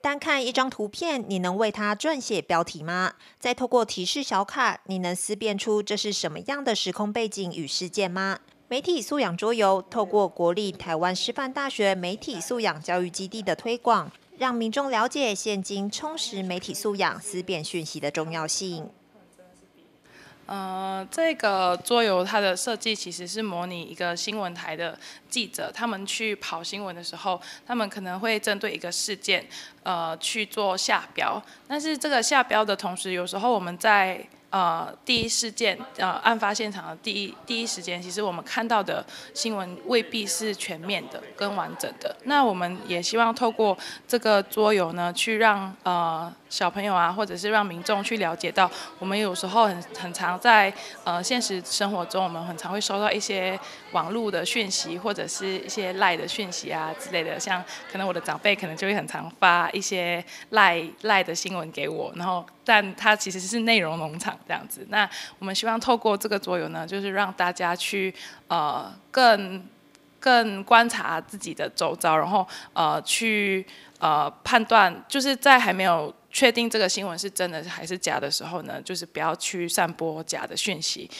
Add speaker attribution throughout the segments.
Speaker 1: 单看一张图片，你能为它撰写标题吗？再透过提示小卡，你能思辨出这是什么样的时空背景与事件吗？媒体素养桌游透过国立台湾师范大学媒体素养教育基地的推广，让民众了解现今充实媒体素养、思辨讯息的重要性。
Speaker 2: 呃，这个桌游它的设计其实是模拟一个新闻台的记者，他们去跑新闻的时候，他们可能会针对一个事件，呃，去做下标。但是这个下标的同时，有时候我们在呃，第一事件，呃，案发现场的第一第一时间，其实我们看到的新闻未必是全面的、跟完整的。那我们也希望透过这个桌游呢，去让呃。小朋友啊，或者是让民众去了解到，我们有时候很很常在呃现实生活中，我们很常会收到一些网络的讯息，或者是一些赖的讯息啊之类的。像可能我的长辈可能就会很常发一些赖赖的新闻给我，然后但它其实是内容农场这样子。那我们希望透过这个桌游呢，就是让大家去呃更更观察自己的周遭，然后呃去呃判断，就是在还没有。确定这个新闻是真的还是假的时候呢，就是不要去散播假的讯息。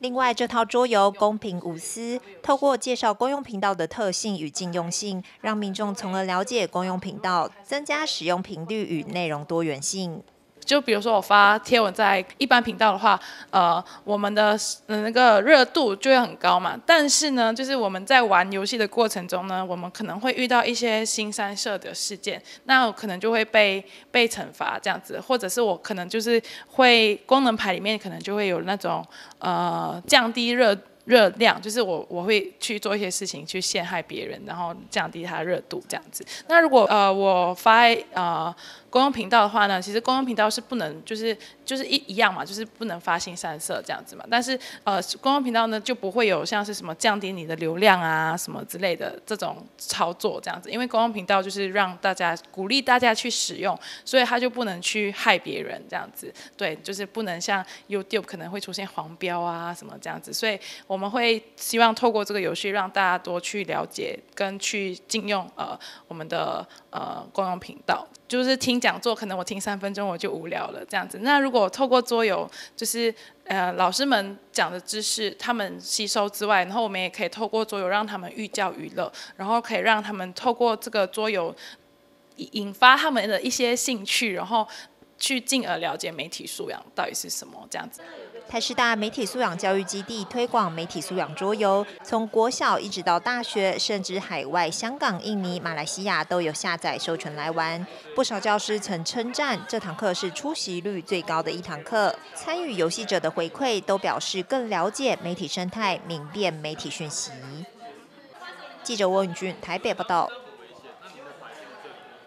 Speaker 1: 另外，这套桌游公平无私，透过介绍公用频道的特性与禁用性，让民众从而了解公用频道，增加使用频率与内容多元性。
Speaker 2: 就比如说我发贴文在一般频道的话，呃，我们的那个热度就会很高嘛。但是呢，就是我们在玩游戏的过程中呢，我们可能会遇到一些新三社的事件，那可能就会被被惩罚这样子，或者是我可能就是会功能牌里面可能就会有那种呃降低热。热量就是我我会去做一些事情去陷害别人，然后降低它的热度这样子。那如果呃我发呃公用频道的话呢，其实公用频道是不能就是就是一一样嘛，就是不能发新三色这样子嘛。但是呃公用频道呢就不会有像是什么降低你的流量啊什么之类的这种操作这样子，因为公用频道就是让大家鼓励大家去使用，所以他就不能去害别人这样子。对，就是不能像 YouTube 可能会出现黄标啊什么这样子，所以。我们会希望透过这个游戏，让大家多去了解跟去禁用呃我们的呃公用频道。就是听讲座，可能我听三分钟我就无聊了这样子。那如果透过桌游，就是呃老师们讲的知识，他们吸收之外，然后我们也可以透过桌游让他们寓教于乐，然后可以让他们透过这个桌游引发他们的一些兴趣，然后去进而了解媒体素养到底是什么这样子。
Speaker 1: 台师大媒体素养教育基地推广媒体素养桌游，从国小一直到大学，甚至海外香港、印尼、马来西亚都有下载授权来玩。不少教师曾称赞这堂课是出席率最高的一堂课。参与游戏者的回馈都表示更了解媒体生态，明辨媒体讯息。记者温宇君台北报道。